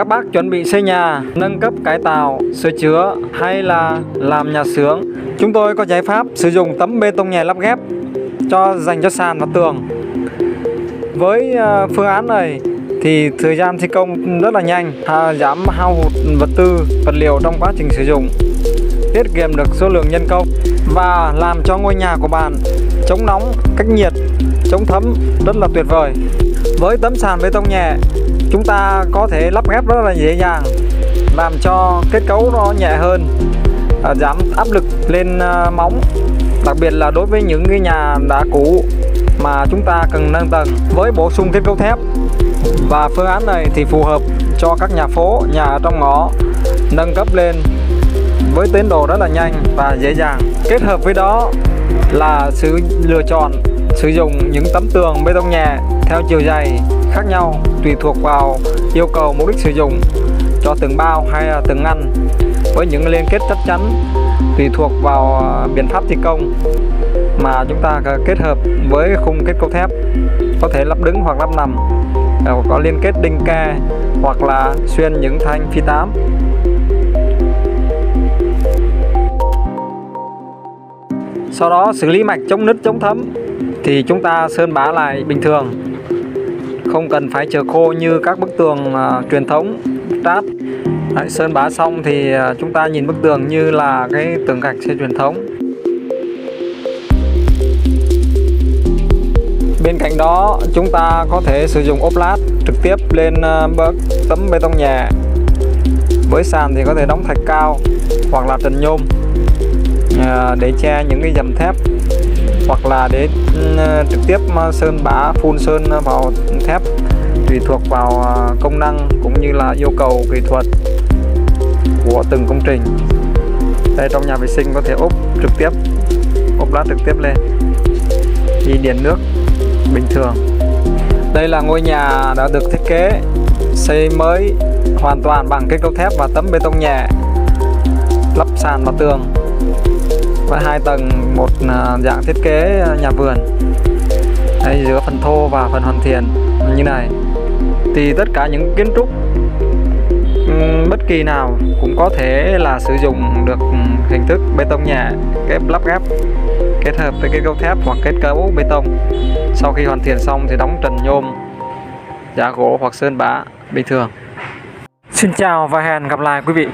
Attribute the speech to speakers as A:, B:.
A: các bác chuẩn bị xây nhà, nâng cấp cải tạo, sửa chữa hay là làm nhà xưởng, chúng tôi có giải pháp sử dụng tấm bê tông nhẹ lắp ghép cho dành cho sàn và tường. Với à, phương án này thì thời gian thi công rất là nhanh, à, giảm hao hụt vật tư, vật liệu trong quá trình sử dụng, tiết kiệm được số lượng nhân công và làm cho ngôi nhà của bạn chống nóng, cách nhiệt, chống thấm rất là tuyệt vời. Với tấm sàn bê tông nhẹ, chúng ta có thể lắp ghép rất là dễ dàng, làm cho kết cấu nó nhẹ hơn, à, giảm áp lực lên à, móng, đặc biệt là đối với những cái nhà đã cũ mà chúng ta cần nâng tầng với bổ sung kết cấu thép và phương án này thì phù hợp cho các nhà phố, nhà ở trong ngõ nâng cấp lên với tiến độ rất là nhanh và dễ dàng. Kết hợp với đó là sự lựa chọn sử dụng những tấm tường bê tông nhẹ theo chiều dày khác nhau tùy thuộc vào yêu cầu mục đích sử dụng, cho từng bao hay là từng ngăn. Với những liên kết chắc chắn tùy thuộc vào à, biện pháp thi công mà chúng ta kết hợp với khung kết cấu thép, có thể lắp đứng hoặc lắp nằm à, có liên kết đinh ke hoặc là xuyên những thanh phi tám. Sau đó xử lý mạch chống nứt chống thấm thì chúng ta sơn bá lại bình thường. Không cần phải chờ khô như các bức tường uh, truyền thống trát. Đấy, sơn bá xong thì uh, chúng ta nhìn bức tường như là cái tường gạch xe truyền thống. Bên cạnh đó chúng ta có thể sử dụng ốp lát trực tiếp lên uh, tấm bê tông nhẹ. Với sàn thì có thể đóng thạch cao hoặc là trần nhôm. À, để che những cái dầm thép, hoặc là để ừ, trực tiếp à, sơn bá, phun sơn vào thép tùy thuộc vào à, công năng cũng như là yêu cầu kỹ thuật của từng công trình. Đây, trong nhà vệ sinh có thể ốp trực tiếp, ốp lát trực tiếp lên. Đi điện nước bình thường. Đây là ngôi nhà đã được thiết kế, xây mới hoàn toàn bằng kết cấu thép và tấm bê tông nhẹ, lắp sàn và tường và hai tầng, một à, dạng thiết kế à, nhà vườn. Đây giữa phần thô và phần hoàn thiện như này. Thì tất cả những kiến trúc bất kỳ nào cũng có thể là sử dụng được hình thức bê tông nhẹ ghép lắp ghép, kết hợp với kết cấu thép hoặc kết cấu bê tông. Sau khi hoàn thiện xong thì đóng trần nhôm giá gỗ hoặc sơn bá, bình thường. Xin chào và hẹn gặp lại quý vị.